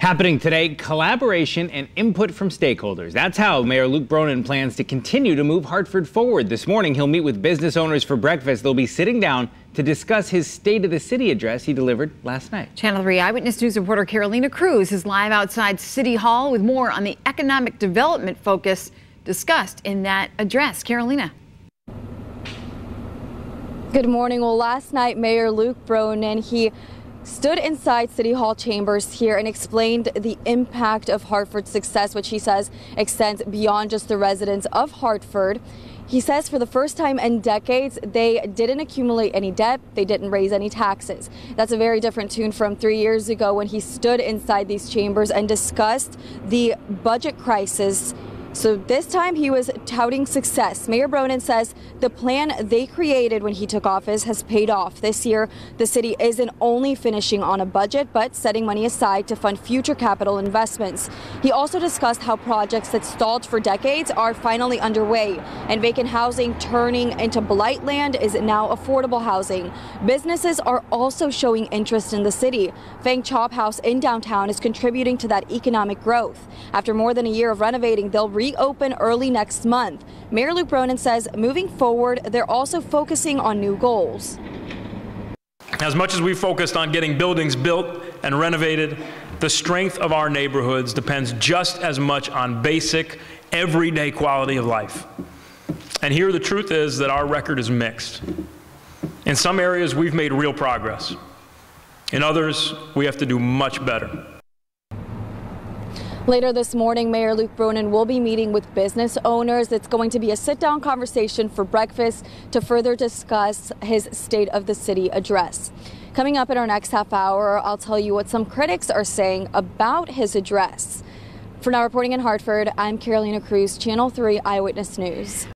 Happening today, collaboration and input from stakeholders. That's how Mayor Luke Bronin plans to continue to move Hartford forward. This morning, he'll meet with business owners for breakfast. They'll be sitting down to discuss his State of the City address he delivered last night. Channel 3 Eyewitness News reporter Carolina Cruz is live outside City Hall with more on the economic development focus discussed in that address. Carolina. Good morning. Well, last night, Mayor Luke Bronin, he stood inside City Hall chambers here and explained the impact of Hartford's success, which he says extends beyond just the residents of Hartford. He says for the first time in decades, they didn't accumulate any debt, they didn't raise any taxes. That's a very different tune from three years ago when he stood inside these chambers and discussed the budget crisis so this time he was touting success. Mayor Bronin says the plan they created when he took office has paid off. This year, the city isn't only finishing on a budget, but setting money aside to fund future capital investments. He also discussed how projects that stalled for decades are finally underway, and vacant housing turning into blight land is now affordable housing. Businesses are also showing interest in the city. Fang Chop House in downtown is contributing to that economic growth. After more than a year of renovating, they'll reopen early next month. Mayor Luke Bronin says moving forward, they're also focusing on new goals. As much as we focused on getting buildings built and renovated, the strength of our neighborhoods depends just as much on basic, everyday quality of life. And here the truth is that our record is mixed. In some areas, we've made real progress. In others, we have to do much better. Later this morning, Mayor Luke Bronin will be meeting with business owners. It's going to be a sit down conversation for breakfast to further discuss his State of the City address. Coming up in our next half hour, I'll tell you what some critics are saying about his address. For now, reporting in Hartford, I'm Carolina Cruz, Channel 3 Eyewitness News.